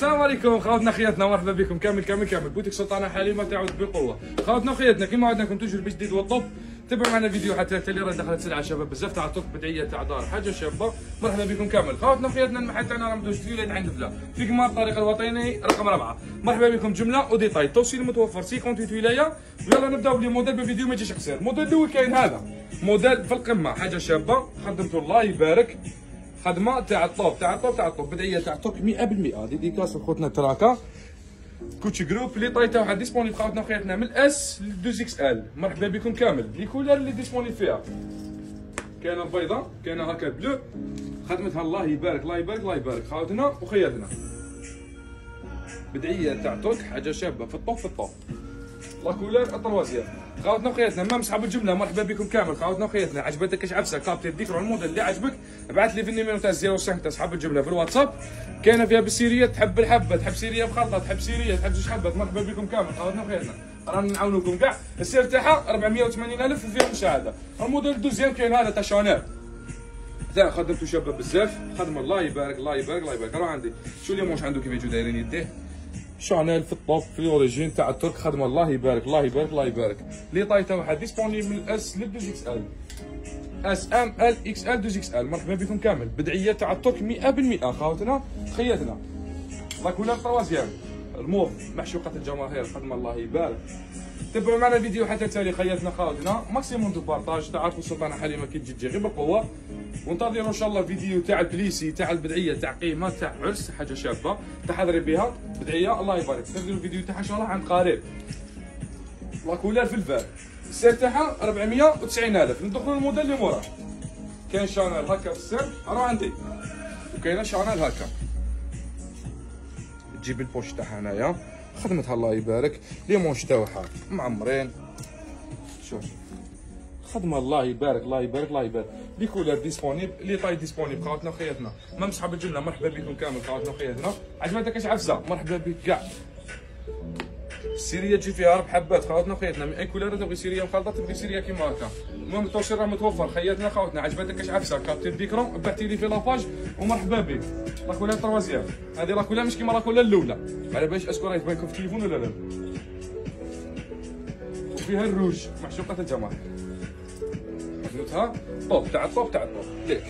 السلام عليكم. خواتنا خياتنا مرحبا بكم. كامل كامل كامل. بوتيك سلطانة حليمة تعود بقوة. خواتنا خياتنا كما عودناكم toujours بجديد وال top تابعوا معنا فيديو حتى التالي راه دخلت سلعه شباب. بزاف تاع ترك بدعية تاع دار. حاجة شابة. مرحبا بكم كامل. خواتنا خياتنا المحل تاعنا راه متواجد في ولايه عين الدفلى في كمار الطريق الوطني رقم أربعة مرحبا بكم. جملة و détail التوصيل متوفر. 58 ولايه ويلا نبدأو ب les modèles بالفيديو ما يجيش قصير موديل الأول كاين هذا. موديل في القمة. حاجة شابة. خدمته الله يبارك. خدمه تاع ال top تاع ال top تاع ال top. بدعيه تاع ترك 100% dédicace لخوتنا تراكا. كوتشي جروب les tailles تاعها disponibles خاوتنا خياتنا من ال S ل 2 XL مرحبا بكم كامل. les couleurs اللي disponibles فيها. كاينة البيضاء كاينة هكا bleu. خدمتها الله يبارك الله يبارك الله يبارك. خاوتنا وخياتنا. بدعيه تاع ترك حاجة شابة في ال top في ال top. la couleur ال troisième خاوتنا وخياتنا même صحاب الجملة مرحبا بكم كامل. خاوتنا وخياتنا عجبتك اش عفسه capture d'écran الموديل اللي عجبك. ابعث لي في ال numéro تاع 05 تاع صحاب الجملة. في الواتساب كاينة فيها بال série تحب الحبة تحب série مخلطة تحب série تحب زوج حبات. مرحبا بكم كامل. خاوتنا وخياتنا رانا نعاونوكم كاع. السعر تاعها 480 وفيها مساعدة. الموديل deuxième كاين هذا تاع شانيل تاع خدمته شابة بزاف. خدمة الله يبارك الله يبارك الله يبارك. راه عندي. شو اللي موش عنده كيف يجوا دايرين يديه؟ شانيل في ال top في ال origine تاع الترك خدمة. الله يبارك الله يبارك الله يبارك. les tailles تاعها disponibles ال S لل 2 XL. S M L XL 2 XL. مرحبا بكم كامل. بدعية تاع الترك 100% خاوتنا خياتنا. la troisième ال mauve معشوقة الجماهير. خدمة الله يبارك. تبعوا معنا الفيديو حتى تالي خياتنا خاوتنا maximum de partage تعرفوا السلطانه حليمه كي تجي تجي غير بقوه وانتظروا ان شاء الله فيديو تاع ال plissé تاع البدعيه تاع قيمه تاع عرس حاجة شابه تحضري بها بدعيه الله يبارك تنزلوا الفيديو تاعها ان شاء الله عن قريب la couleur في ال vert السعر تاعها 490000 ندخلوا الموديل اللي موراه كاين شانيل هكا في السعر راه عندي وكاينه شانيل هكا تجيب ال poches تاعها هنايا خدمتها الله يبارك. les manches تاعها معمرين. شوف خدمة الله يبارك الله يبارك الله يبارك. les couleurs disponibles les tailles disponibles خواتنا وخياتنا. même صحاب الجمله مرحبا بكم كامل خواتنا وخياتنا. عجبتك اش عفسه مرحبا بك كاع ال série تجي فيها أربع حبات خواتنا وخياتنا من اي couleur تبغي série مخلطه تبغي série كيما هكا المهم التوصيل راه متوفر خياتنا خواتنا عجبتك اش عفسه capture d'écran بعتي لي في la page ومرحبا بك la couleur troisième هذه la couleur مش كيما la couleur الاولى على باليش est-ce que راهي تبان في التليفون ولا لا وفيها الروج محشوقه الجمال خدمتها top تاع ال top تاع ال top ليك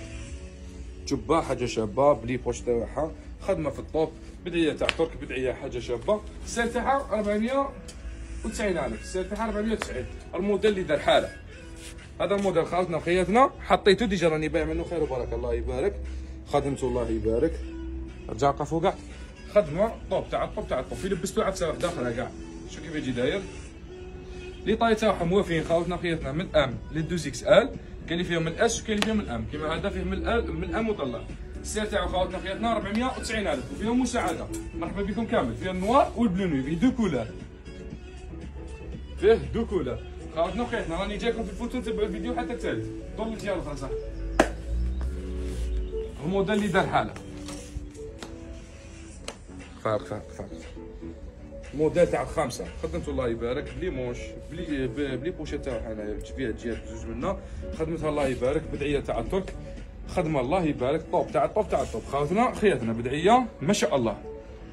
جبه حاجة شابه ب les poches تاعها خدمة في ال top بدعيه تاع ترك بدعيه حاجة شابه السعر تاعها 490000 السعر تاعها 490 الموديل اللي دار حاله. هذا الموديل خاوتنا وخياتنا حطيته déjà راني بايع منه خير وبركة. الله يبارك. خدمته الله يبارك. رجع قفو كاع خدمة top تاع ال top تاع ال top. في لبستو عفسه داخلها كاع شو كيف يجي داير؟ les tailles تاعهم موافقين خاوتنا خياتنا من M لل 2 XL. كاين اللي فيهم من S وكاين اللي فيهم من M كيما هذا فيه من ال من M مطلع السعر تاعو خاوتنا خياتنا 490000 وفيهم مساعدة. مرحبا بكم كامل. فيه ال noir وال bleu nuit فيه deux couleurs فيه deux couleurs خاوتنا خياتنا راني جايكم في الفوتو تبعوا الفيديو حتى التالي طول ديال الاخرى صح الموديل اللي دار حالة. فارق فارق فارق موديل تاع الخامسة. خدمته الله يبارك. ب les manches ب les ب les poches تاعها هنايا فيها جهات زوج منا. خدمتها الله يبارك. بدعية تاع الترك. خدمة الله يبارك. top تاع ال top تاع ال top. خاوتنا خياتنا بدعية ما شاء الله.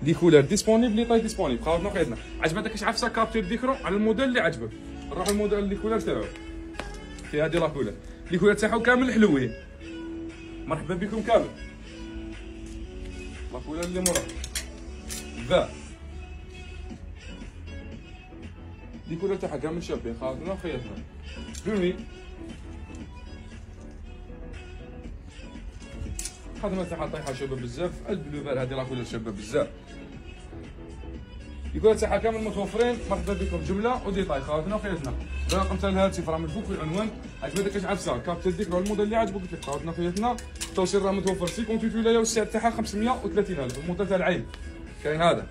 les couleurs disponibles les tailles disponibles خاوتنا خياتنا. عجبتك اش عفسة؟ capture d'écran على الموديل اللي عجبك. نروح الموديل les couleurs تاعو. في هذه la couleur. les couleurs تاعو كامل حلوين مرحبا بكم كامل. la couleur اللي مراه ذا. دي كلها تاعها كامل شابين. خاطرنا وخياتنا فهمني خدمة تاعها طيحة شابة بزاف. البلوفار هذه كلها شابة بزاف. يقول تاعها كامل متوفرين. مرحبا بكم. جملة وديتاي خاطرنا وخياتنا رقم تاع الهاتف راه مكتوب في العنوان عجبتك اش عفسة؟ كابتل ديك راه الموديل اللي عجبك. لك خاطرنا خياتنا التوصيل راه متوفر. 58 ولايه والسعر تاعها 530000 الموديل تاع العين. كاين هذا.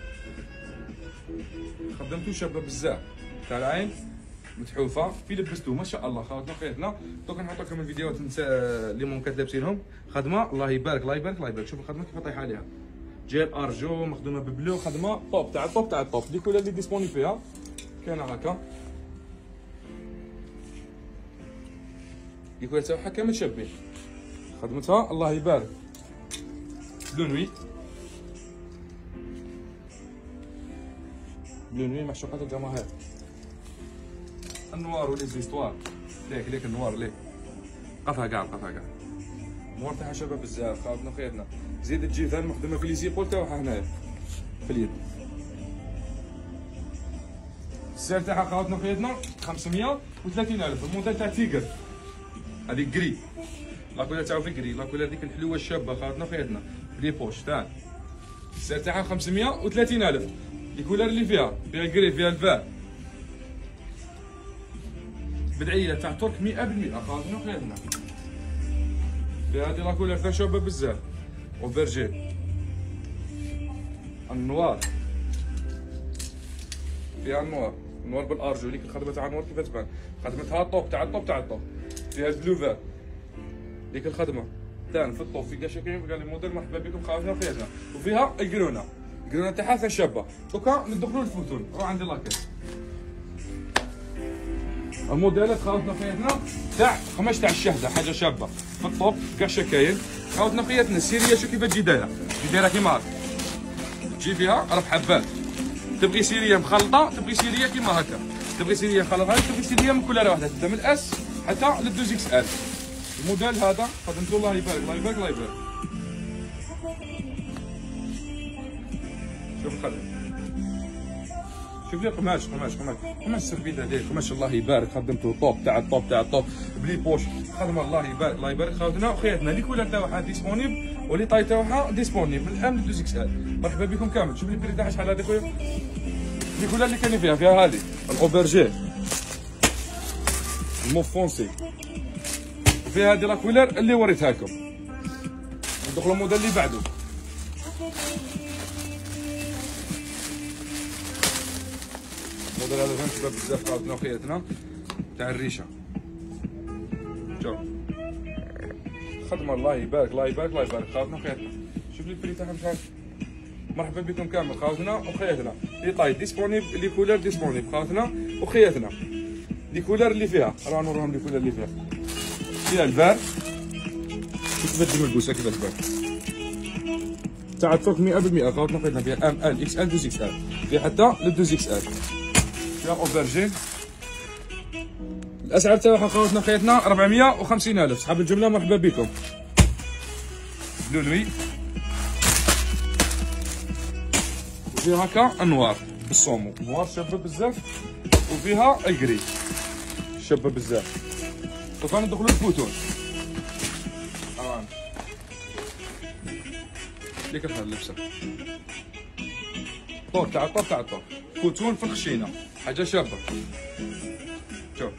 خدمته شابة بزاف. تاع العين. متحوفة. في لبستو ما شاء الله. خاوتنا خياتنا دوك نحط لكم الفيديوهات نساء اللي ممكن لابسينهم خدمة الله يبارك الله يبارك الله يبارك. شوف الخدمة كيف طايحة عليها. جيل ارجو مخدومة ببلو. خدمة طوب تاع الطوب تاع الطوب دي كلها اللي ديسبوني فيها. كاينة هكا. دي كلها تاعها كامل شابين خدمتها الله يبارك. بلو نوي. بلو نوي محشوقات الجماهير. النوار ولي زيستوار ليك ليك النوار ليك. قفها كاع قفها كاع النوار تاعها شباب بزاف خاوتنا خياتنا زيد الجيفان مخدومة في لي زيبول تاعها هنايا. في اليد. السعر تاعها خاوتنا خياتنا 530 ألف. الموديل تاع تيجر هذه كري لاكولار تاعو في كري لاكولار ديك الحلوة الشابة خاوتنا خياتنا لي بوش تاع السعر تاعها 530 ألف. الكولار اللي فيها. فيها كري فيها الفا. بدعية تاع ترك 100% خاطرنا خيرنا. في هذه لاكولار تاع شابه بزاف. وبرجي النوار. فيها النوار. النوار بالأرجو ليك الخدمة تاع النوار كيف تبان؟ خدمتها طوب تاع الطوب تاع الطوب. فيها البلو فير ديك الخدمة. تاع في الطوب في كاش كاين قال لي موديل مرحبا بكم خاوتنا خيرنا. وفيها القرونه القرونه تاعها شابه دوكا ندخلوا الفوتون روح عندي لاكيس الموديلات خاوتنا خياتنا تاع قماش تاع الشهده حاجة شابة. في الطوب كاش كاين خاوتنا خياتنا السيرية شو كيف تجي دايرة. تجي دايرة كيما هكا. تجي فيها ربع حبات تبغي série مخلطة تبغي série كيما هكا. تبغي série خلطها تبغي série من كل واحدة تبدأ من ال S حتى لل deux XL الموديل هذا خدمته الله يبارك الله يبارك الله يبارك شوف الخدم شوف لي قماش قماش قماش. قماش سربيده ليه قماش الله يبارك. خدمته top تاع ال top تاع ال top. بلي بوش. خدمة الله يبارك الله يبارك. خاوتنا وخياتنا les couleurs تاعها disponibles و les tailles تاعها disponibles ال M ل deux XL مرحبا بكم كامل. شوف le prix تاعها شحال هذه خويا les couleurs اللي كاين فيها فيها هذه. ال aubergine ال mauve foncé. وفيها هذه la couleur اللي وريتها لكم. ندخلوا الموديل اللي بعده. الموديل هذا فهمت شباب بزاف خاوتنا وخياتنا تاع الريشه شوف خدمه الله يبارك الله يبارك الله يبارك خاوتنا وخياتنا شوف لي ال prix تاعهم شحال مرحبا بكم كامل خاوتنا وخياتنا les tailles disponibles les couleurs disponibles خاوتنا وخياتنا les couleurs اللي فيها راه نوريهم les couleurs اللي فيها فيها ال vert كيف تبدل البوسه كيف تبان تاع الترك 100% خاوتنا خياتنا فيها M L XL deux XL فيها حتى لل deux XL فيها aubergine الأسعار تاعها خاوتنا خياتنا 450 ألف. صحاب الجملة مرحبا بكم. بلو وفيها هكا أنوار بالصومو. نوار شابة بزاف وفيها الجري شابة بزاف. دوكا ندخلو الفوتون. اللي كيف اللبسة. طور تاع الطور تاع الطور فوتون في الخشينة. حاجة شابه شوف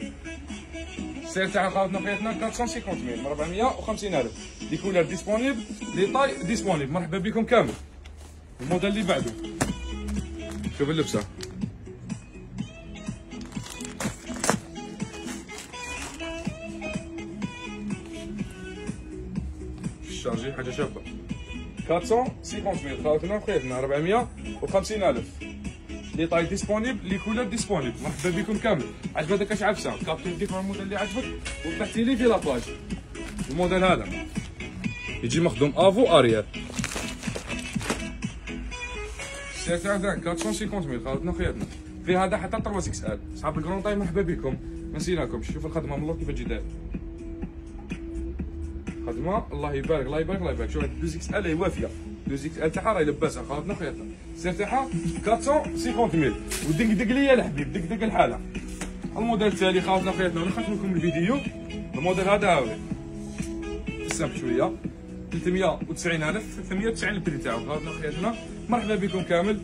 السعر تاع خاوتنا خياتنا 450 mille 450 الف les couleurs disponibles les tailles disponibles مرحبا بكم كامل الموديل اللي بعده شوف اللبسه ال chargé حاجة شابه 450 mille خاوتنا خياتنا 450 الف les tailles disponibles les couleurs disponibles. مرحبا بكم كامل. عجبتك اش عفسة؟ كابتن ديك الموديل اللي عجبك؟ وفتحتي لي في لاباج الموديل هذا. يجي مخدوم افو اريير. السعر تاع 450 ميل. خاوتنا خياتنا في هذا حتى 3 إكس ال صحاب الكرون طاي مرحبا بكم. نسيناكم. شوف الخدمة من اللور كيف تجي داير خدمة الله يبارك الله يبارك الله يبارك. شوف دوز إكس ال هي وافية. تاعها راهي لباسها خاوتنا خياتنا السعر تاعها 450 mille. ودق دق ليا الحبيب دق دق الحالة. الموديل التالي خاوتنا خياتنا ونختم لكم الفيديو. الموديل هذا هاولي السمح شوية. 390 ألف 390 ال prix تاعو خاوتنا خياتنا مرحبا بكم كامل.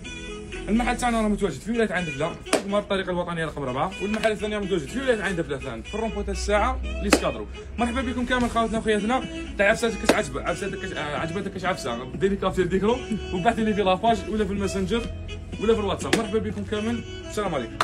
المحل تاعنا راه متواجد في ولاية عين دفلة. مار الطريق الوطنية رقم اربعه والمحل الثاني متواجد في ولاية عين دفلة ثاني. في الرومبو تاع الساعة ليسكادرو. مرحبا بكم كامل خواتنا وخياتنا. تاع عفساتك اش عجبك عفساتك اش عجبتك اش عفسة. ديري capture d'écran. وبعثي لي في la page ولا في الماسنجر ولا في الواتساب. مرحبا بكم كامل. السلام عليكم.